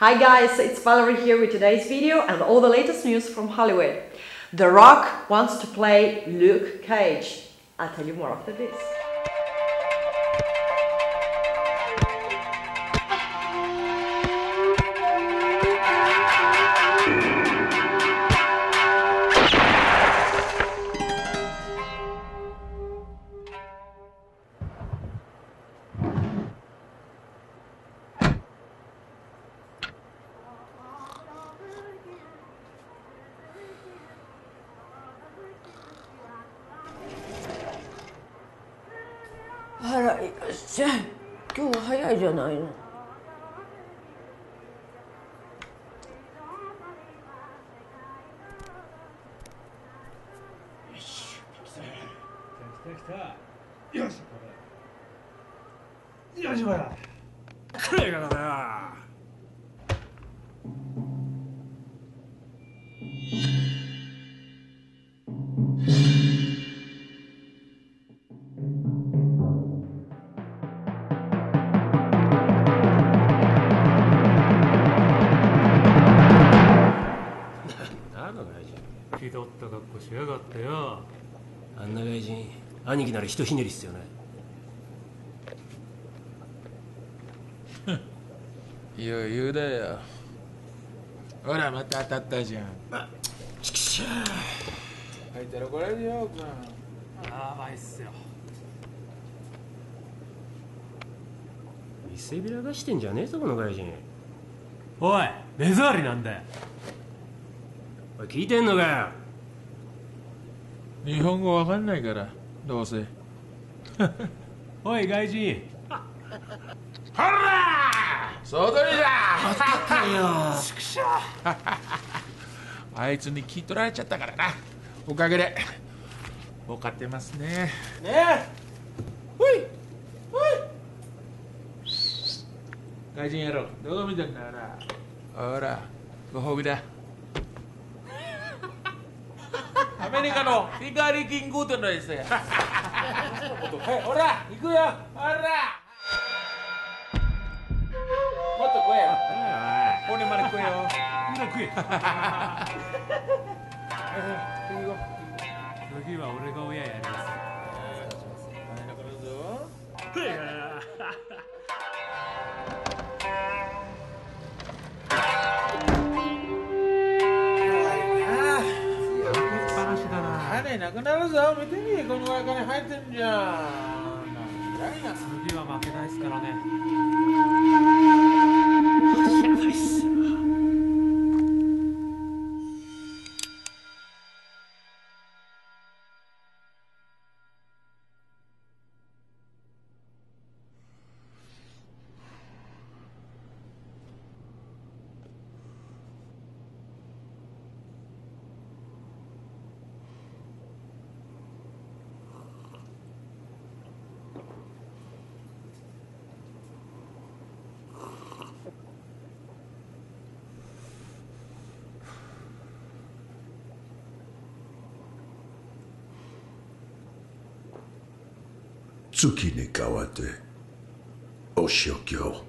Hi guys, it's Valerie here with today's video and all the latest news from Hollywood. The Rock wants to play Luke Cage. I'll tell you more after this. っしゃい今日は早いじゃないの。よしよしほらこれ。がだよ取った格好しやがってよ。あんな外人兄貴ならひとひねりっすよね余裕だよ。ほらまた当たったじゃん。あちくしゃ入ったらこれでよくんやばいっすよ。見せびらかしてんじゃねえぞこの外人。おい目障りなんだよ。おい聞いてんのかよ日本語わかんないからどうせ。おい外人ほら！外にだ！あいつに聞い取られちゃったからな。おかげで。儲かってますね。ねえ。ほい。ほい。外人野郎どこ見てんだよなほらご褒美だアメリカのフィガリキングートのですよはいほら行くよほらもっと食えよ骨まで食えよみんな食え次は俺が親やりますなくなるぞ見てみこの中に入ってんじゃん。次は負けないですからね。月に代わってお仕置きを。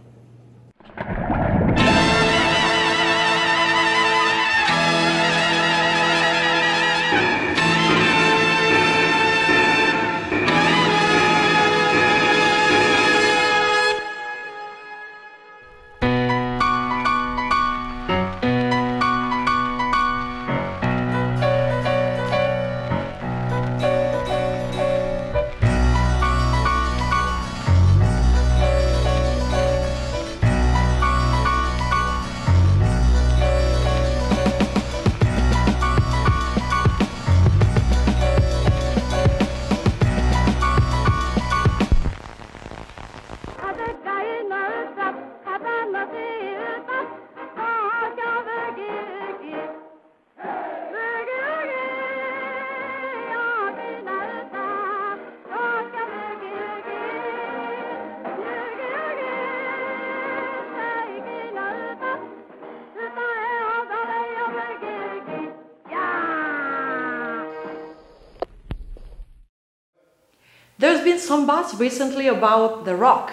There's been some buzz recently about The Rock.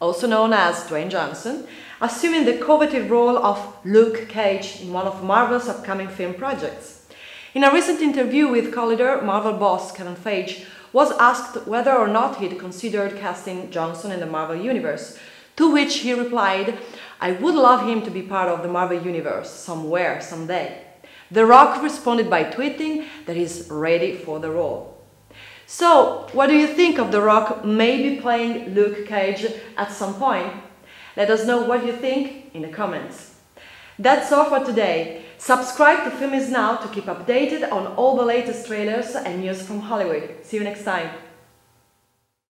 also known as Dwayne Johnson, assuming the coveted role of Luke Cage in one of Marvel's upcoming film projects. In a recent interview with Collider, Marvel boss Kevin Feige was asked whether or not he'd considered casting Johnson in the Marvel Universe, to which he replied, I would love him to be part of the Marvel Universe somewhere, someday. The Rock responded by tweeting that he's ready for the role. So, what do you think of The Rock maybe playing Luke Cage at some point? Let us know what you think in the comments. That's all for today. Subscribe to Film Is Now to keep updated on all the latest trailers and news from Hollywood. See you next time.